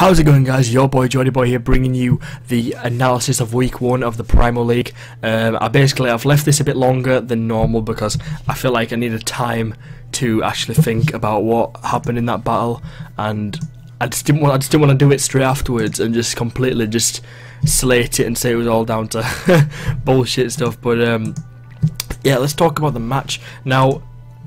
How's it going guys, your boy Jordie Boy here bringing you the analysis of week 1 of the Primal League. Um, I basically, I've left this a bit longer than normal because I feel like I needed time to actually think about what happened in that battle and I just didn't want, I just didn't want to do it straight afterwards and just completely just slate it and say it was all down to bullshit stuff but um, yeah let's talk about the match. Now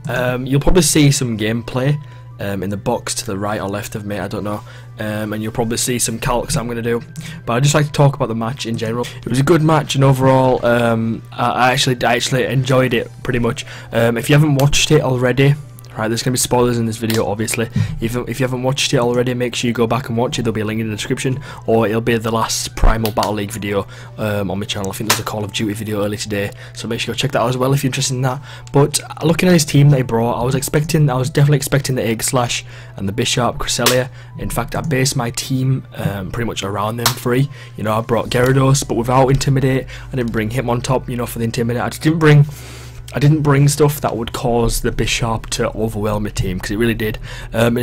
um, you'll probably see some gameplay um, in the box to the right or left of me, I don't know. Um, and you'll probably see some calcs I'm going to do. But I'd just like to talk about the match in general. It was a good match, and overall, um, I actually I actually enjoyed it pretty much. Um, if you haven't watched it already, Right, there's going to be spoilers in this video, obviously. If, if you haven't watched it already, make sure you go back and watch it. There'll be a link in the description, or it'll be the last Primal Battle League video um, on my channel. I think there's a Call of Duty video early today, so make sure you go check that out as well if you're interested in that. But looking at his team he brought, I was expecting, I was definitely expecting the Aegislash and the Bisharp, Cresselia. In fact, I based my team um, pretty much around them three. You know, I brought Gyarados, but without Intimidate. I didn't bring him on top, you know, for the Intimidate. I just didn't bring I didn't bring stuff that would cause the Bisharp to overwhelm a team because it really did. Um,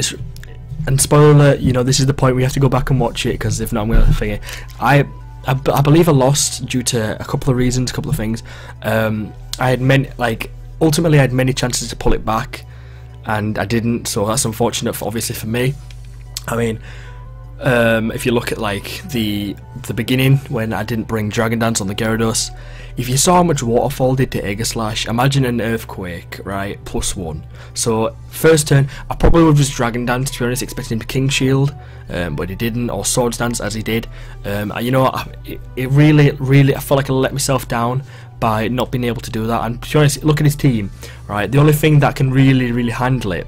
and spoiler alert, you know this is the point we have to go back and watch it because if not, I'm gonna think it. I, I, I believe I lost due to a couple of reasons, a couple of things. Um, I had many like ultimately I had many chances to pull it back, and I didn't. So that's unfortunate, for, obviously for me. I mean, um, if you look at like the the beginning when I didn't bring Dragon Dance on the Gyarados, if you saw how much Waterfall did to Aegislash, imagine an Earthquake, right, plus one. So first turn, I probably would have just Dragon Dance to be honest, expecting him to King Shield, um, but he didn't, or Swords Dance as he did. Um, you know, it, it really, really, I felt like I let myself down by not being able to do that. And to be honest, look at his team, right. The only thing that can really, really handle it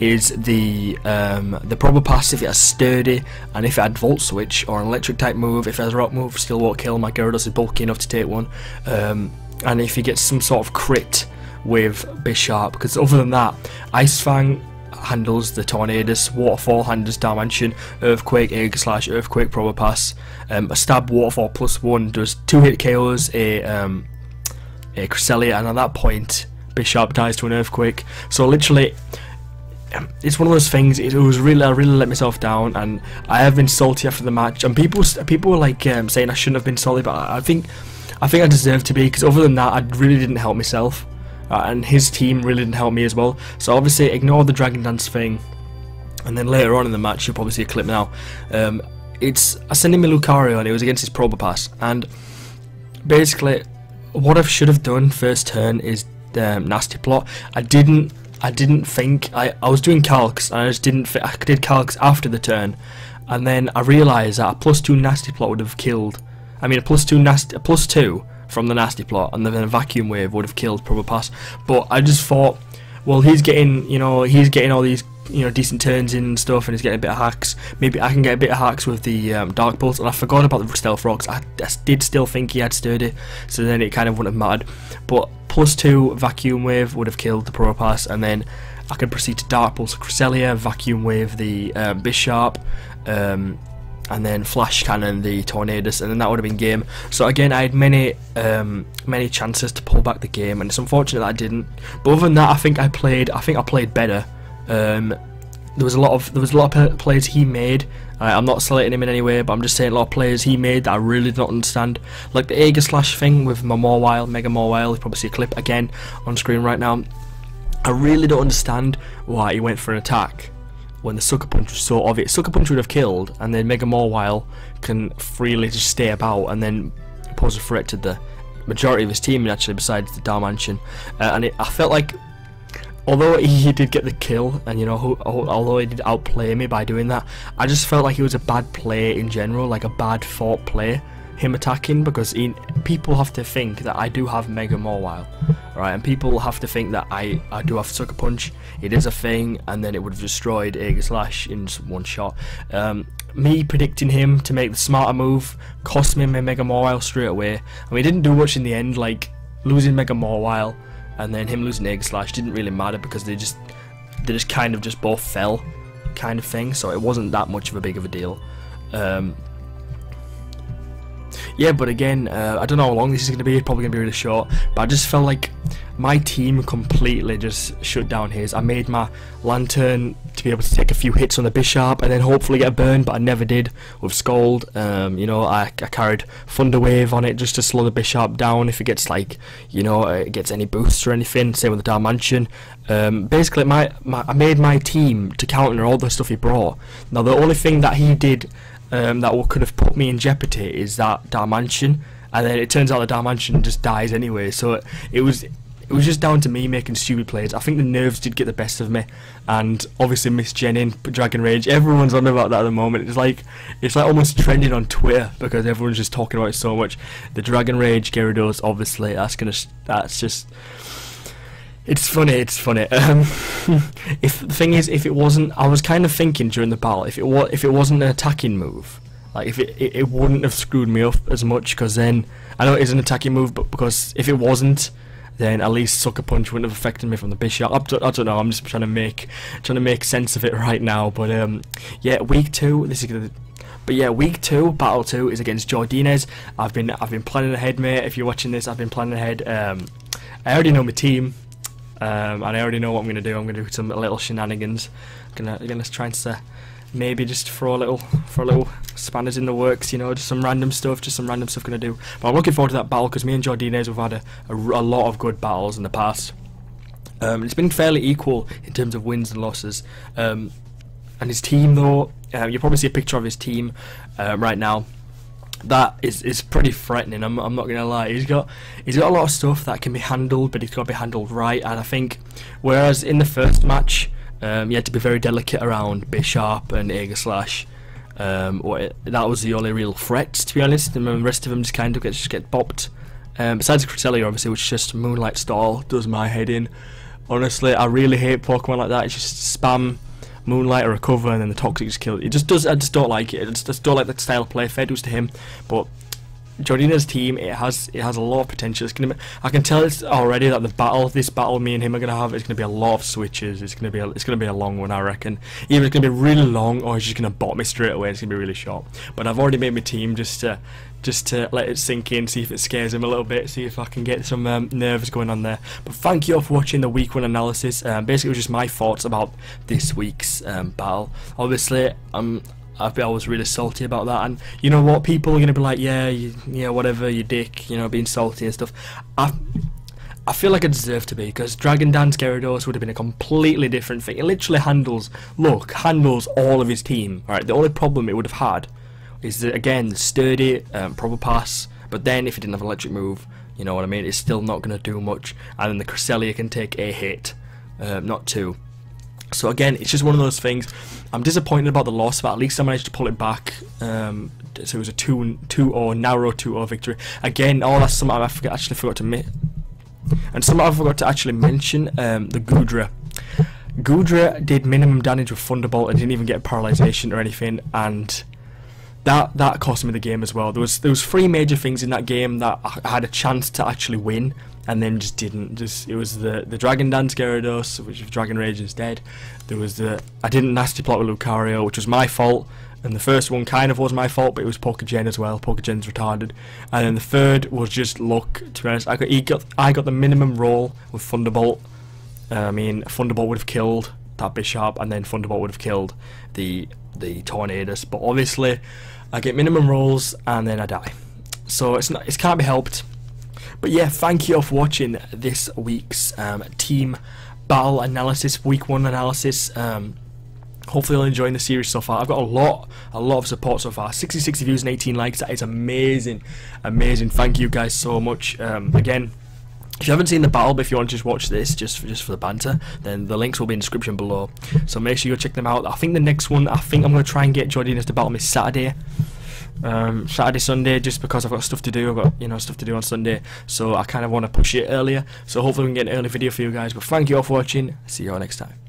is the um, the Probopass if it has sturdy and if it had volt switch or an electric type move if it has rock move still won't kill. My Gyarados is bulky enough to take one. Um, and if he gets some sort of crit with Bisharp because other than that Ice Fang handles the Tornadus, Waterfall handles Dimension, Earthquake, Aegislash Earthquake, Probopass, um, a Stab Waterfall plus one does two hit KOs, a, um, a Cresselia and at that point Bisharp dies to an Earthquake. So literally it's one of those things. It was really, I really let myself down, and I have been salty after the match. And people, people were like um, saying I shouldn't have been salty, but I think, I think I deserve to be because other than that, I really didn't help myself, uh, and his team really didn't help me as well. So obviously, ignore the Dragon Dance thing, and then later on in the match, you'll probably see a clip now. Um, it's I sent him a Lucario, and it was against his Probopass, and basically, what I should have done first turn is um, nasty plot. I didn't I didn't think I, I was doing calcs and I just didn't I did calcs after the turn. And then I realised that a plus two nasty plot would have killed I mean a plus two nasty a plus two from the nasty plot and then a vacuum wave would have killed Probopass but I just thought well he's getting you know he's getting all these you know decent turns in and stuff and he's getting a bit of hacks maybe I can get a bit of hacks with the um, Dark Pulse and I forgot about the Stealth Rocks I, I did still think he had Sturdy so then it kind of wouldn't have mattered but plus 2 Vacuum Wave would have killed the Probopass, and then I could proceed to Dark Pulse Cresselia, Vacuum Wave the um, Bisharp, um, and then Flash Cannon the Tornadus and then that would have been game. So again, I had many um, many chances to pull back the game, and it's unfortunate that I didn't. But other than that, I think I played. I think I played better. Um, there was a lot of there was a lot of plays he made. I'm not slating him in any way, but I'm just saying a lot of players he made that I really don't understand. Like the Aegislash thing with Mawile, Mega Mawile. You probably see a clip again on screen right now. I really don't understand why he went for an attack when the Sucker Punch was so obvious. Sucker Punch would have killed, and then Mega Mawile can freely just stay about and then pose a threat to the majority of his team, actually, besides the Darmanitan. Uh, and it, I felt like although he did get the kill, and you know, although he did outplay me by doing that, I just felt like he was a bad play in general, like a bad fought play, him attacking, because he, people have to think that I do have Mega Mawile, right, and people have to think that I, I do have Sucker Punch, it is a thing, and then it would have destroyed Aegislash in one shot. Um, me predicting him to make the smarter move cost me my Mega Mawile straight away. I mean, didn't do much in the end, like losing Mega Mawile and then him losing Aegislash didn't really matter because they just they just kind of just both fell kind of thing. So it wasn't that much of a big of a deal. Um, yeah but again uh, I don't know how long this is going to be. It's probably going to be really short but I just felt like my team completely just shut down his. I made my Lanturn to be able to take a few hits on the Bisharp and then hopefully get a burn, but I never did with Scald. Um, you know, I, I carried Thunder Wave on it just to slow the Bisharp down if it gets like, you know, it gets any boosts or anything. Same with the Darmanitan. Um, basically, my, my I made my team to counter all the stuff he brought. Now, the only thing that he did um, that could have put me in jeopardy is that Darmanitan and then it turns out the Darmanitan just dies anyway. So it was it was just down to me making stupid plays. I think the nerves did get the best of me, and obviously Miss Jenny, Dragon Rage. Everyone's on about that at the moment. It's like it's like almost trending on Twitter because everyone's just talking about it so much. The Dragon Rage Gyarados, obviously, that's gonna that's just. It's funny. It's funny. Um, if the thing is, if it wasn't, I was kind of thinking during the battle, if it was, if it wasn't an attacking move, like if it, it, it wouldn't have screwed me up as much because then I know it is an attacking move, but because if it wasn't, then at least Sucker Punch wouldn't have affected me from the Bisharp. I don't, I don't know. I'm just trying to make trying to make sense of it right now. But um, yeah, week two. This is gonna. But yeah, week two, battle two is against Jordinez. I've been I've been planning ahead, mate. If you're watching this, I've been planning ahead. Um, I already know my team, um, and I already know what I'm gonna do. I'm gonna do some little shenanigans. I'm gonna I'm gonna try and. Uh, maybe just throw a little for a little spanners in the works, you know, just some random stuff, just some random stuff gonna do. But I'm looking forward to that battle because me and Jordinez have had a, a, a, lot of good battles in the past. Um, it's been fairly equal in terms of wins and losses. Um, and his team, though, uh, you probably see a picture of his team uh, right now. That is is pretty threatening. I'm I'm not gonna lie. He's got he's got a lot of stuff that can be handled, but it's got to be handled right. And I think, whereas in the first match um, you had to be very delicate around Bisharp and Aegislash. Um, that was the only real threat, to be honest. And the rest of them just kind of get just get bopped. Um, besides Cresselia, obviously, which is just Moonlight Stall, does my head in. Honestly, I really hate Pokemon like that. It's just spam Moonlight or recover and then the Toxic just kill. It just does. I just don't like it. I just, just don't like the style of play. Fed was to him, but Jordina's team it has it has a lot of potential. It's gonna be, I can tell it's already that the battle this battle me and him are gonna have is gonna be a lot of switches. It's gonna be a, it's gonna be a long one I reckon. Either it's gonna be really long or he's just gonna bot me straight away. It's gonna be really short. But I've already made my team just to just to let it sink in, see if it scares him a little bit, see if I can get some um, nerves going on there. But thank you all for watching the week one analysis. Um, basically, it was just my thoughts about this week's um, battle. Obviously, I'm I I was really salty about that. And you know what? People are gonna be like, yeah, you, yeah, whatever, you dick, you know, being salty and stuff. I I feel like I deserve to be because Dragon Dance Gyarados would have been a completely different thing. It literally handles, look, handles all of his team. Right, the only problem it would have had is that again, sturdy, um, Probopass. But then if it didn't have an electric move, you know what I mean? It's still not going to do much. And then the Cresselia can take a hit, um, not two. So again, it's just one of those things. I'm disappointed about the loss, but at least I managed to pull it back. Um, so it was a 2 2 or narrow 2 0 victory. Again, oh, that's something I forgot, actually forgot to admit. And something I forgot to actually mention um, the Goodra. Goodra did minimum damage with Thunderbolt and didn't even get paralyzation or anything, and that that cost me the game as well. There was there was three major things in that game that I had a chance to actually win, and then just didn't. Just it was the the Dragon Dance Gyarados, which Dragon Rage is dead. There was the I didn't nasty plot with Lucario, which was my fault. And the first one kind of was my fault, but it was Pokégen as well. Pokégen's retarded. And then the third was just luck. To be honest, I got, got I got the minimum roll with Thunderbolt. Uh, I mean, Thunderbolt would have killed that Bisharp, and then Thunderbolt would have killed the the Tornadus. But obviously, I get minimum rolls, and then I die. So it's not it can't be helped. But yeah, thank you all for watching this week's um, team battle analysis, week one analysis. Um, hopefully you're enjoying the series so far. I've got a lot, a lot of support so far. 66 views and 18 likes. That is amazing, amazing. Thank you guys so much. Um, again, if you haven't seen the battle, but if you want to just watch this, just for, just for the banter, then the links will be in the description below. So make sure you go check them out. I think the next one, I think I'm going to try and get Jordinez to battle me Saturday um, Saturday, Sunday, just because I've got stuff to do. I've got you know stuff to do on Sunday, so I kind of want to push it earlier. So hopefully we can get an early video for you guys. But thank you all for watching. See you all next time.